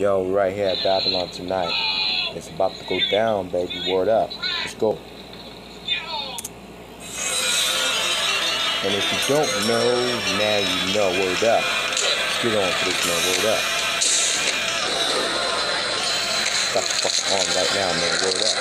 Yo, right here at Babylon tonight. It's about to go down, baby. Word up. Let's go. And if you don't know, now you know. Word up. Let's get on to this, man. Word up. Got the fuck on right now, man. Word up.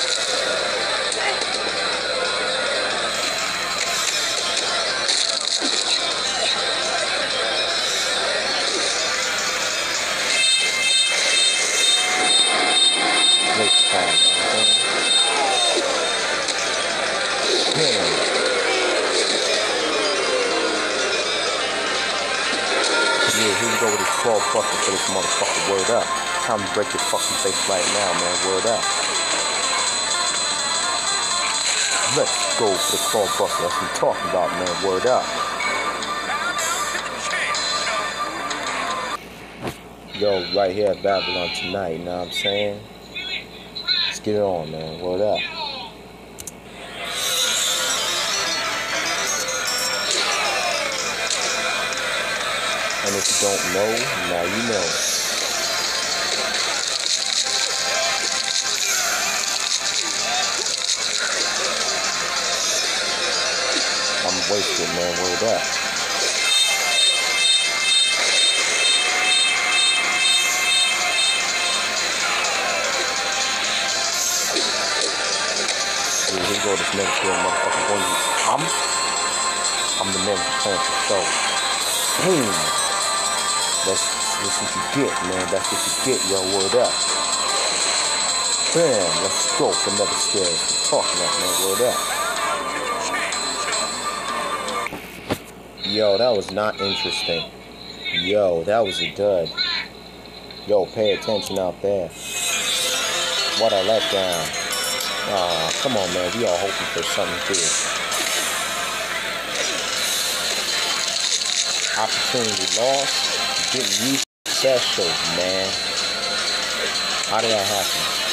Yeah, here we go with this 12 bucket for this motherfucker. Word up. Time to break your fucking face right now, man. Word up. Let's go for the 12 bucket. That's what I'm talking about, man. Word up. Yo, right here at Babylon tonight, you know what I'm saying? Let's get it on, man. Word up. And if you don't know, now you know. I'm wasted, man. Word up. We go. This next boy. I'm, I'm the man who plans the show. Boom. That's, that's what you get, man. That's what you get, yo. Word up. Bam. Let's go for another stairs. Talking that, man. Word up. Yo, that was not interesting. Yo, that was a dud. Yo, pay attention out there. What a letdown. Aw, come on, man. We all hoping for something good. Opportunity lost. Used special, man. How did that happen?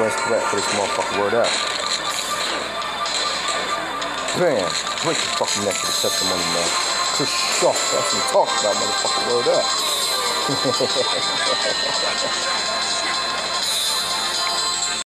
West threat for this motherfucker. Word up. Bam. Break your fucking neck for the testimony, man. Chris Shaw. That's what I'm about, motherfucker. Word up.